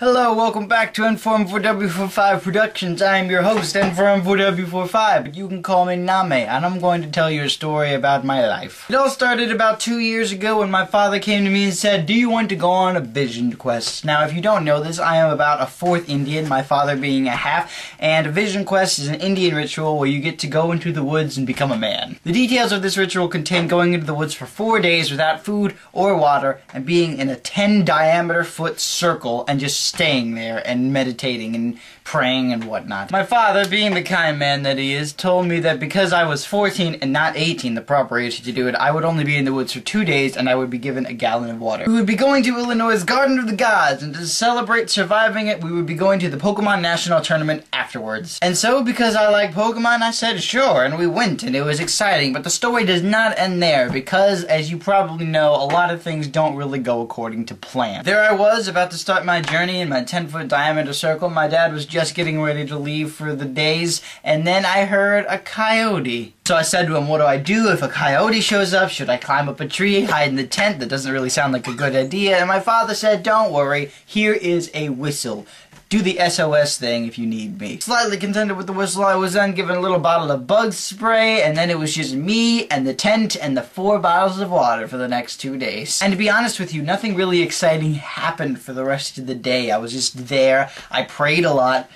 Hello, welcome back to N4M4W45 Productions. I am your host, N4M4W45, but you can call me Nama, and I'm going to tell you a story about my life. It all started about two years ago when my father came to me and said, Do you want to go on a vision quest? Now, if you don't know this, I am about a fourth Indian, my father being a half, and a vision quest is an Indian ritual where you get to go into the woods and become a man. The details of this ritual contain going into the woods for four days without food or water and being in a 10 diameter foot circle and just staying there and meditating and praying and whatnot. My father, being the kind man that he is, told me that because I was 14 and not 18, the proper age to do it, I would only be in the woods for two days and I would be given a gallon of water. We would be going to Illinois' Garden of the Gods, and to celebrate surviving it, we would be going to the Pokemon National Tournament afterwards. And so, because I like Pokemon, I said sure, and we went, and it was exciting, but the story does not end there, because, as you probably know, a lot of things don't really go according to plan. There I was, about to start my journey in my 10 foot diameter circle. My dad was just getting ready to leave for the days, and then I heard a coyote. So I said to him, what do I do if a coyote shows up? Should I climb up a tree, hide in the tent? That doesn't really sound like a good idea. And my father said, don't worry, here is a whistle do the SOS thing if you need me. Slightly contented with the whistle, I was then given a little bottle of bug spray, and then it was just me and the tent and the four bottles of water for the next two days. And to be honest with you, nothing really exciting happened for the rest of the day. I was just there, I prayed a lot,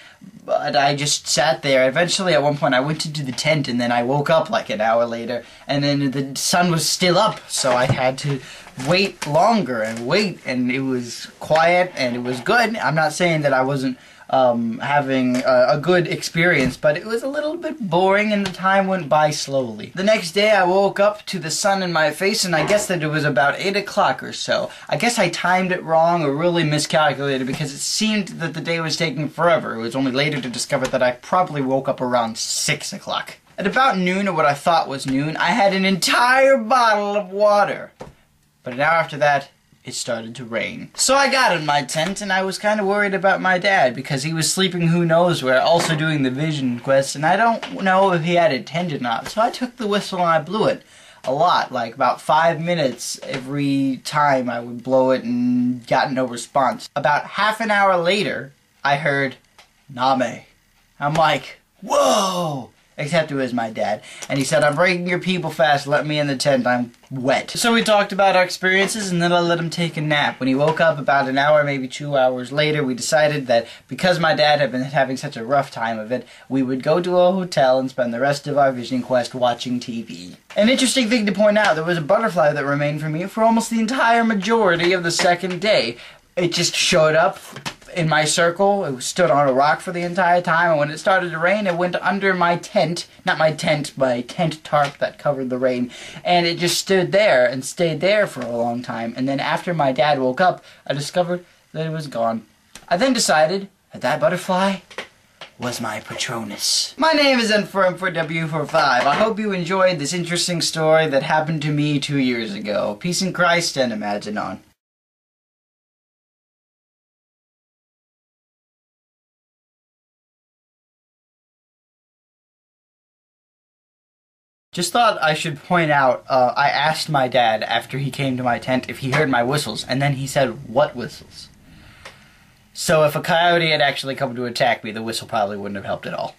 but I just sat there. Eventually, at one point, I went into the tent, and then I woke up like an hour later, and then the sun was still up, so I had to wait longer and wait, and it was quiet and it was good. I'm not saying that I wasn't um, having a, a, good experience, but it was a little bit boring and the time went by slowly. The next day I woke up to the sun in my face and I guess that it was about 8 o'clock or so. I guess I timed it wrong or really miscalculated because it seemed that the day was taking forever. It was only later to discover that I probably woke up around 6 o'clock. At about noon, or what I thought was noon, I had an entire bottle of water. But an hour after that, it started to rain. So I got in my tent and I was kind of worried about my dad because he was sleeping who knows where, also doing the vision quest, and I don't know if he had a tent or not. So I took the whistle and I blew it a lot, like about five minutes every time I would blow it and got no response. About half an hour later, I heard Nama. I'm like, whoa! Except it was my dad. And he said, I'm breaking your people fast, let me in the tent, I'm wet. So we talked about our experiences and then I let him take a nap. When he woke up about an hour, maybe two hours later, we decided that because my dad had been having such a rough time of it, we would go to a hotel and spend the rest of our vision quest watching TV. An interesting thing to point out, there was a butterfly that remained for me for almost the entire majority of the second day. It just showed up in my circle. It stood on a rock for the entire time, and when it started to rain, it went under my tent. Not my tent, my tent tarp that covered the rain. And it just stood there and stayed there for a long time. And then after my dad woke up, I discovered that it was gone. I then decided that that butterfly was my Patronus. My name is N4M4W45. I hope you enjoyed this interesting story that happened to me two years ago. Peace in Christ and imagine on. Just thought I should point out, uh, I asked my dad after he came to my tent if he heard my whistles, and then he said, what whistles? So if a coyote had actually come to attack me, the whistle probably wouldn't have helped at all.